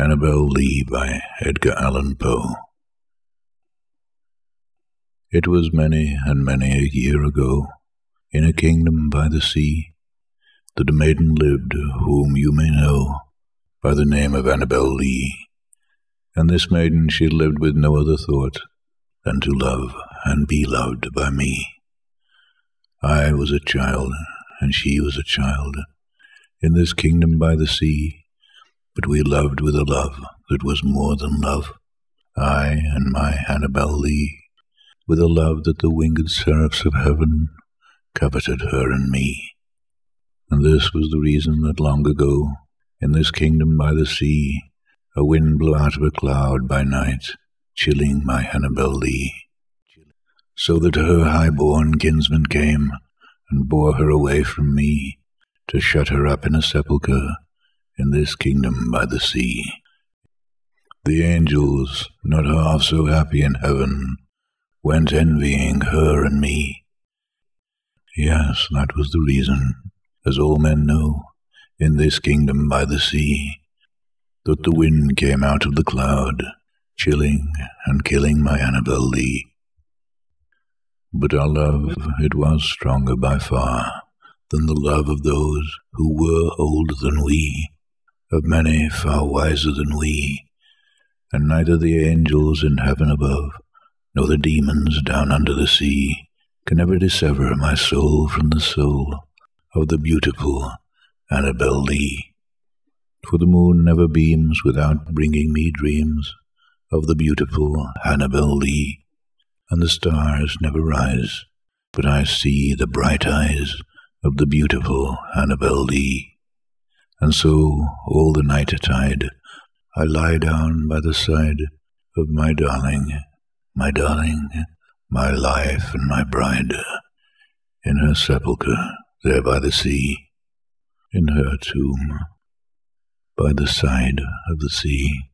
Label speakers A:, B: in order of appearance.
A: Annabel Lee by Edgar Allan Poe. It was many and many a year ago, in a kingdom by the sea, that a maiden lived whom you may know by the name of Annabel Lee. And this maiden she lived with no other thought than to love and be loved by me. I was a child, and she was a child, in this kingdom by the sea, but we loved with a love that was more than love, I and my Annabel Lee, with a love that the winged seraphs of heaven coveted her and me. And this was the reason that long ago, in this kingdom by the sea, a wind blew out of a cloud by night, chilling my Annabel Lee, so that her high-born kinsman came and bore her away from me to shut her up in a sepulchre in this kingdom by the sea. The angels, not half so happy in heaven, went envying her and me. Yes, that was the reason, as all men know, in this kingdom by the sea, that the wind came out of the cloud, chilling and killing my Annabel Lee. But our love, it was stronger by far than the love of those who were older than we, of many far wiser than we, and neither the angels in heaven above, nor the demons down under the sea, can ever dissever my soul from the soul of the beautiful Annabel Lee. For the moon never beams without bringing me dreams of the beautiful Annabel Lee, and the stars never rise, but I see the bright eyes of the beautiful Annabel Lee. And so, all the night tide, I lie down by the side of my darling, my darling, my life and my bride, in her sepulchre there by the sea, in her tomb by the side of the sea.